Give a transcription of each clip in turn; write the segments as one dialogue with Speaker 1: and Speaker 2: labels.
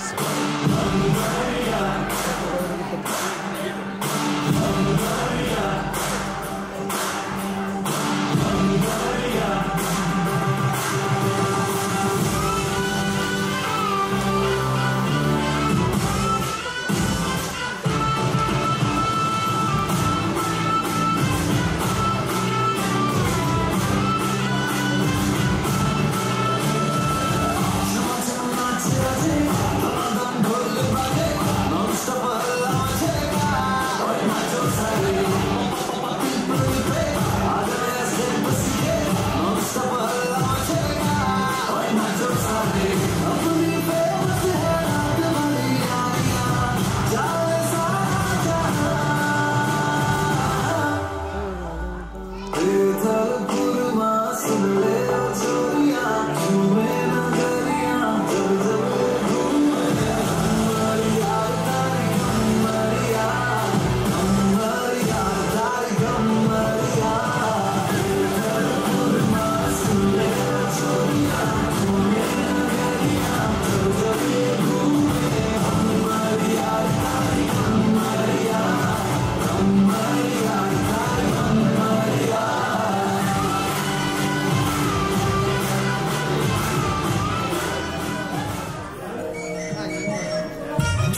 Speaker 1: Awesome.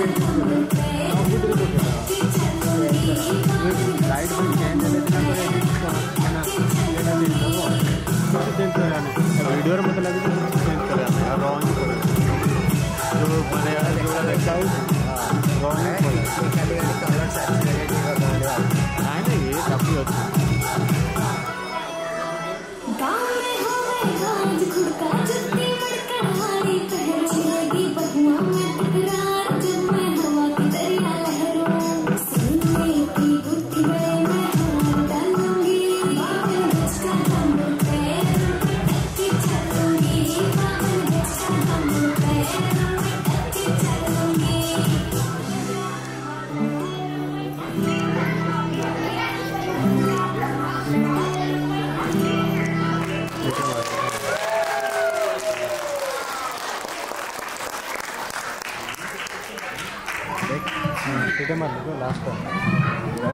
Speaker 2: I'm going to
Speaker 3: go to the house.
Speaker 2: I'm going to go to the house. I'm going to go to the
Speaker 4: house.
Speaker 3: Last